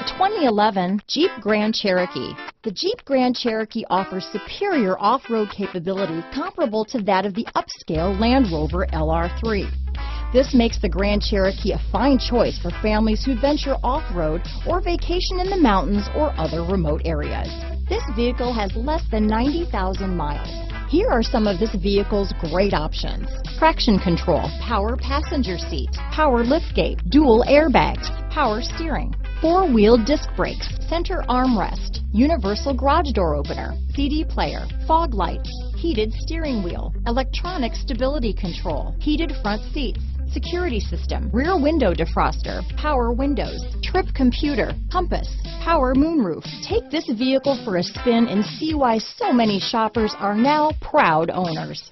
The 2011 Jeep Grand Cherokee. The Jeep Grand Cherokee offers superior off-road capability comparable to that of the upscale Land Rover LR3. This makes the Grand Cherokee a fine choice for families who venture off-road or vacation in the mountains or other remote areas. This vehicle has less than 90,000 miles. Here are some of this vehicle's great options. Traction control, power passenger seat, power liftgate, dual airbags, power steering, four-wheel disc brakes, center armrest, universal garage door opener, CD player, fog lights, heated steering wheel, electronic stability control, heated front seats, security system, rear window defroster, power windows, trip computer, compass, power moonroof. Take this vehicle for a spin and see why so many shoppers are now proud owners.